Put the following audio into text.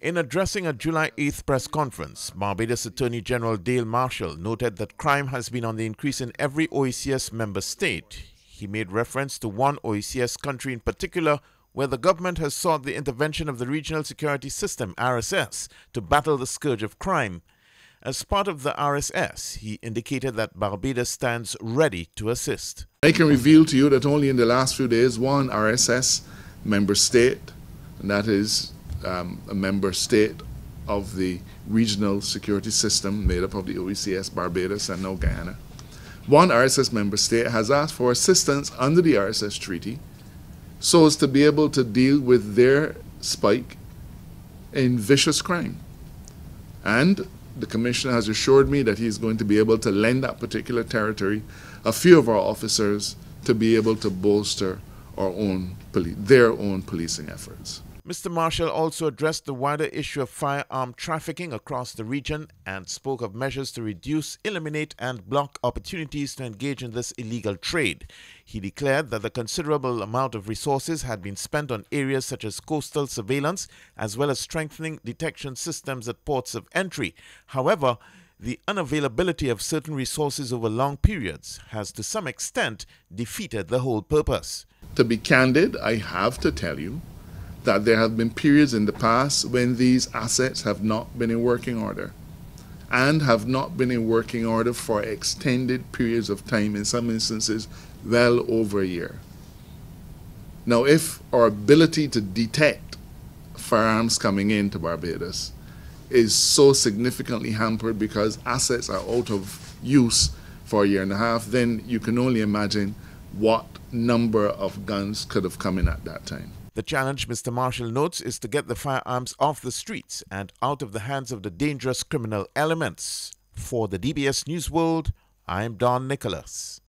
In addressing a July 8th press conference, Barbados Attorney General Dale Marshall noted that crime has been on the increase in every OECS member state. He made reference to one OECS country in particular where the government has sought the intervention of the Regional Security System, RSS, to battle the scourge of crime. As part of the RSS, he indicated that Barbados stands ready to assist. I can reveal to you that only in the last few days, one RSS member state, and that is um, a member state of the regional security system made up of the OECS, Barbados, and now Guyana. One RSS member state has asked for assistance under the RSS treaty so as to be able to deal with their spike in vicious crime. And the commissioner has assured me that he's going to be able to lend that particular territory a few of our officers to be able to bolster our own their own policing efforts. Mr. Marshall also addressed the wider issue of firearm trafficking across the region and spoke of measures to reduce, eliminate, and block opportunities to engage in this illegal trade. He declared that the considerable amount of resources had been spent on areas such as coastal surveillance, as well as strengthening detection systems at ports of entry. However, the unavailability of certain resources over long periods has to some extent defeated the whole purpose. To be candid, I have to tell you that there have been periods in the past when these assets have not been in working order and have not been in working order for extended periods of time, in some instances, well over a year. Now, if our ability to detect firearms coming into Barbados is so significantly hampered because assets are out of use for a year and a half, then you can only imagine what number of guns could have come in at that time. The challenge, Mr. Marshall notes, is to get the firearms off the streets and out of the hands of the dangerous criminal elements. For the DBS News World, I'm Don Nicholas.